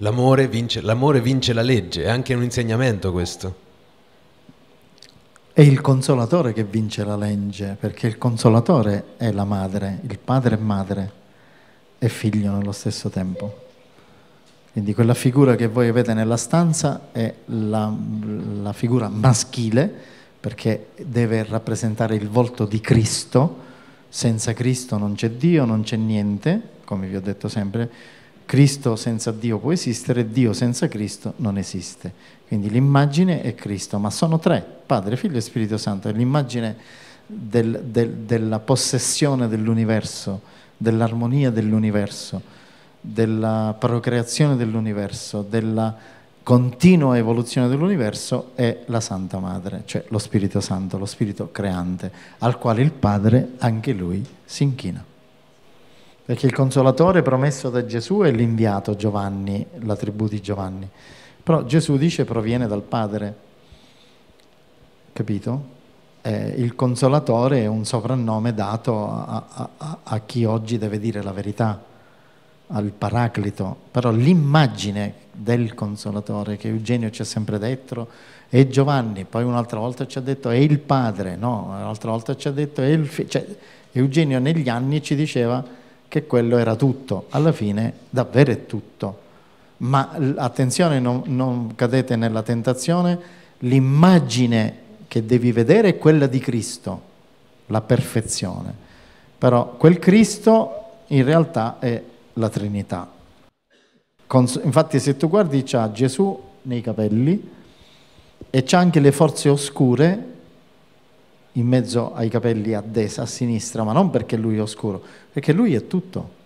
L'amore vince, l'amore vince la legge, è anche un insegnamento questo. È il consolatore che vince la legge, perché il consolatore è la madre, il padre è madre e figlio nello stesso tempo. Quindi quella figura che voi avete nella stanza è la, la figura maschile, perché deve rappresentare il volto di Cristo. Senza Cristo non c'è Dio, non c'è niente, come vi ho detto sempre Cristo senza Dio può esistere, Dio senza Cristo non esiste. Quindi l'immagine è Cristo, ma sono tre, Padre, Figlio e Spirito Santo, è l'immagine del, del, della possessione dell'universo, dell'armonia dell'universo, della procreazione dell'universo, della continua evoluzione dell'universo è la Santa Madre, cioè lo Spirito Santo, lo Spirito creante, al quale il Padre, anche lui, si inchina. Perché il consolatore promesso da Gesù è l'inviato Giovanni, la tribù di Giovanni. Però Gesù dice proviene dal Padre. Capito? Eh, il consolatore è un soprannome dato a, a, a chi oggi deve dire la verità, al Paraclito. Però l'immagine del consolatore che Eugenio ci ha sempre detto è Giovanni, poi un'altra volta ci ha detto è il padre, no, un'altra volta ci ha detto è il figlio. Cioè, Eugenio negli anni ci diceva che quello era tutto. Alla fine davvero è tutto. Ma attenzione, non, non cadete nella tentazione, l'immagine che devi vedere è quella di Cristo, la perfezione. Però quel Cristo in realtà è la Trinità. Infatti se tu guardi c'ha Gesù nei capelli e c'ha anche le forze oscure in mezzo ai capelli a destra, a sinistra, ma non perché lui è oscuro, perché lui è tutto.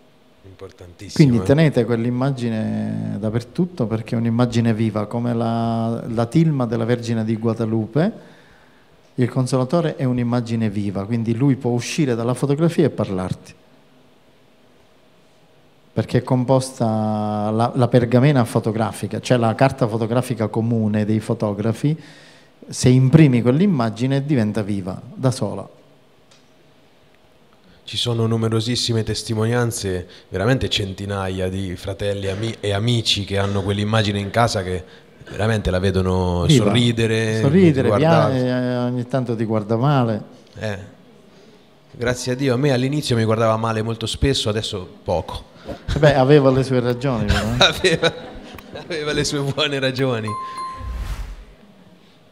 Importantissimo. Quindi eh. tenete quell'immagine dappertutto perché è un'immagine viva, come la, la tilma della Vergine di Guadalupe. Il consolatore è un'immagine viva, quindi lui può uscire dalla fotografia e parlarti. Perché è composta la, la pergamena fotografica, cioè la carta fotografica comune dei fotografi, se imprimi quell'immagine diventa viva da sola. Ci sono numerosissime testimonianze, veramente centinaia di fratelli e amici che hanno quell'immagine in casa che veramente la vedono viva. sorridere, sorridere piane, eh, ogni tanto ti guarda male. Eh. Grazie a Dio, a me all'inizio mi guardava male molto spesso, adesso poco. Beh, aveva le sue ragioni. Eh? aveva, aveva le sue buone ragioni.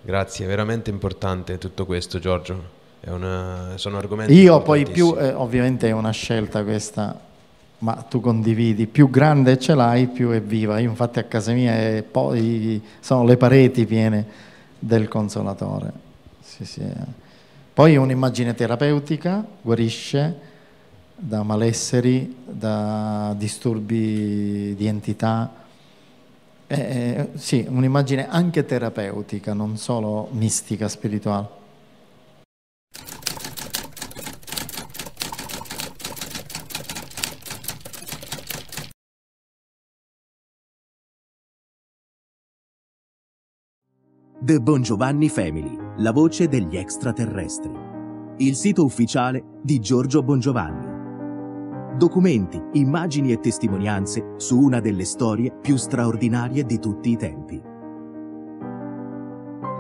Grazie, è veramente importante tutto questo Giorgio. Una, sono argomenti Io poi più, eh, ovviamente è una scelta questa, ma tu condividi, più grande ce l'hai più è viva. Io infatti a casa mia poi sono le pareti piene del consolatore. Sì, sì. Poi è un'immagine terapeutica, guarisce da malesseri, da disturbi di entità, eh, eh, sì, un'immagine anche terapeutica, non solo mistica, spirituale. The Bon Giovanni Family, la voce degli extraterrestri. Il sito ufficiale di Giorgio Bongiovanni documenti, immagini e testimonianze su una delle storie più straordinarie di tutti i tempi.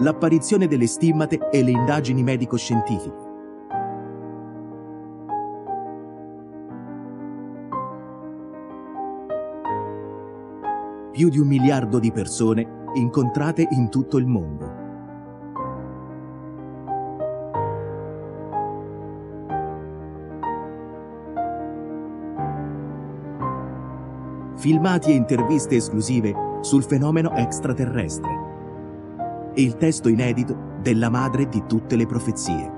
L'apparizione delle stimmate e le indagini medico-scientifiche. Più di un miliardo di persone incontrate in tutto il mondo. Filmati e interviste esclusive sul fenomeno extraterrestre. E il testo inedito della madre di tutte le profezie.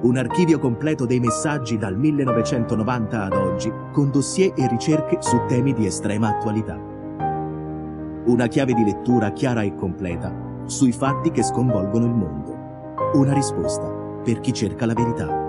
Un archivio completo dei messaggi dal 1990 ad oggi, con dossier e ricerche su temi di estrema attualità. Una chiave di lettura chiara e completa sui fatti che sconvolgono il mondo. Una risposta per chi cerca la verità.